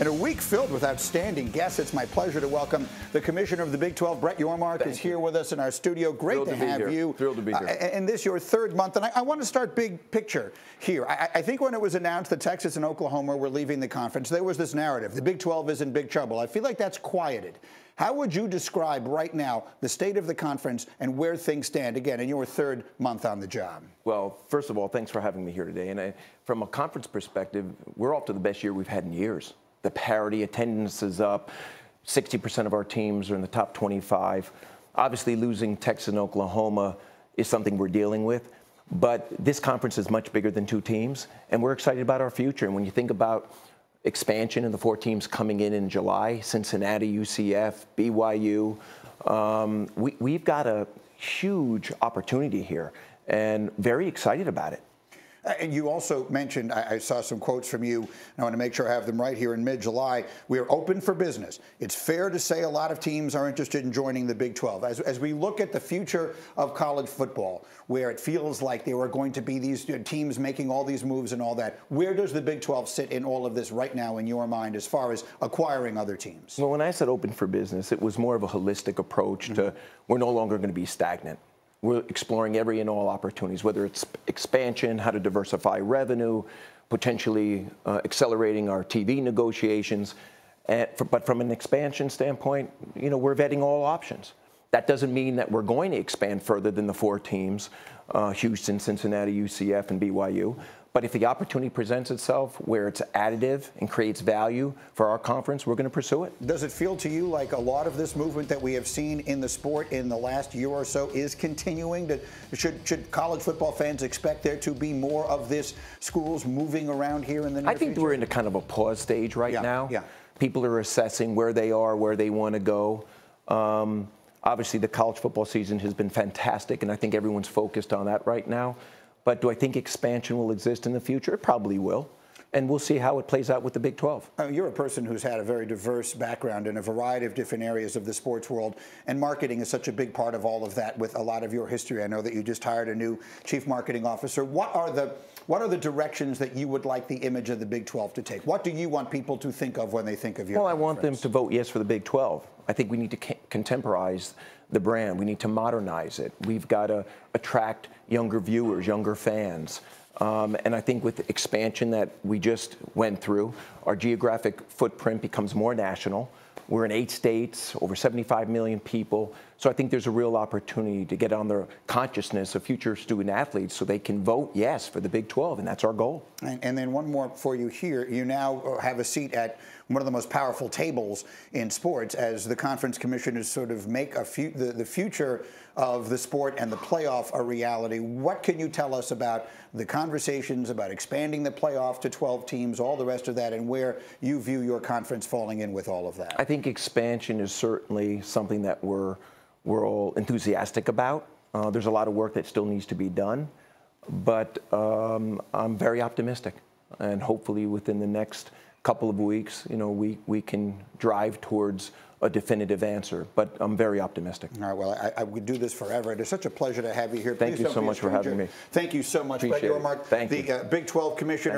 In a week filled with outstanding guests, it's my pleasure to welcome the commissioner of the Big 12, Brett Yormark, Thank is here with us in our studio. Great Thrilled to, to have here. you. Thrilled to be here. Uh, and this your third month, and I, I want to start big picture here. I, I think when it was announced that Texas and Oklahoma were leaving the conference, there was this narrative: the Big 12 is in big trouble. I feel like that's quieted. How would you describe right now the state of the conference and where things stand? Again, in your third month on the job. Well, first of all, thanks for having me here today. And I, from a conference perspective, we're off to the best year we've had in years. The parity attendance is up. 60% of our teams are in the top 25. Obviously, losing Texas and Oklahoma is something we're dealing with. But this conference is much bigger than two teams, and we're excited about our future. And when you think about expansion and the four teams coming in in July Cincinnati, UCF, BYU um, we, we've got a huge opportunity here and very excited about it. Uh, And you also mentioned, I, I saw some quotes from you, and I want to make sure I have them right here in mid July. We are open for business. It's fair to say a lot of teams are interested in joining the Big 12. As, as we look at the future of college football, where it feels like there are going to be these you know, teams making all these moves and all that, where does the Big 12 sit in all of this right now in your mind as far as acquiring other teams? Well, when I said open for business, it was more of a holistic approach to we're no longer going to be stagnant. We're exploring every and all opportunities, whether it's expansion, how to diversify revenue, potentially uh, accelerating our TV negotiations. And but from an expansion standpoint, you know, we're vetting all options. That doesn't mean that we're going to expand further than the four teams, uh, Houston, Cincinnati, UCF, and BYU. But if the opportunity presents itself where it's additive and creates value for our conference, we're going to pursue it. Does it feel to you like a lot of this movement that we have seen in the sport in the last year or so is continuing? To, should, should college football fans expect there to be more of this schools moving around here in the near I think future? we're in a kind of a pause stage right Yeah, now. yeah. People are assessing where they are, where they want to go. Um, obviously, the college football season has been fantastic, and I think everyone's focused on that right now. But do I think expansion will exist in the future? It probably will. And we'll see how it plays out with the Big 12. Uh, You're a person who's had a very diverse background in a variety of different areas of the sports world, and marketing is such a big part of all of that. With a lot of your history, I know that you just hired a new chief marketing officer. What are the what are the directions that you would like the image of the Big 12 to take? What do you want people to think of when they think of your? Well, I want them to vote yes for the Big 12. I think we need to contemporize the brand. We need to modernize it. We've got to attract younger viewers, younger fans. Um, and I think with the expansion that we just went through, our geographic footprint becomes more national. We're in eight states, over 75 million people. So I think there's a real opportunity to get on the consciousness of future student athletes so they can vote yes for the Big 12, and that's our goal. And, and then one more for you here. You now have a seat at one of the most powerful tables in sports as the conference commissioners sort of make a fu- the, the future of the sport and the playoff a reality. What can you tell us about the conversations about expanding the playoff to 12 teams, all the rest of that, and where you view your conference falling in with all of that? I think expansion is certainly something that we're we're all enthusiastic about. Uh, there's a lot of work that still needs to be done, but um, I'm very optimistic, and hopefully within the next couple of weeks, you know, we we can drive towards a definitive answer. But I'm very optimistic. All right, well, I, I would do this forever. It is such a pleasure to have you here. Thank Please you so much for having me. Thank you so much, Appreciate Brett. Yormark, Thank the you. Uh, Big 12 commissioner.